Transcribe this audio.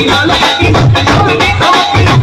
Happy Holiday, Happy Holiday, Happy Holiday.